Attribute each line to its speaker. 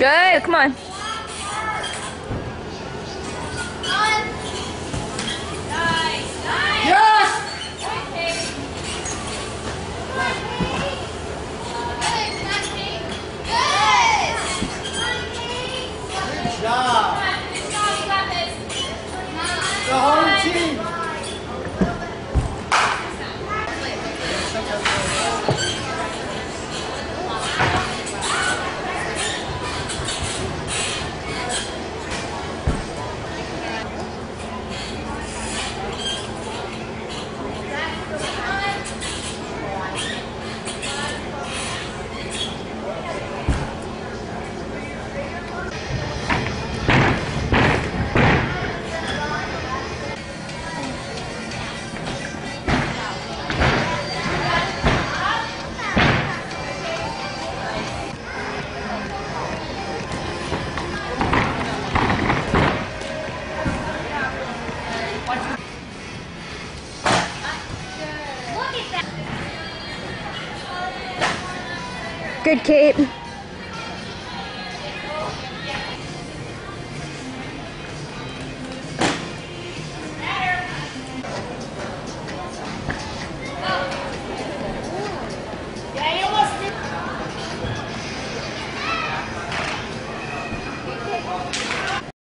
Speaker 1: Good, come on.
Speaker 2: Good job.
Speaker 1: Good, Kate.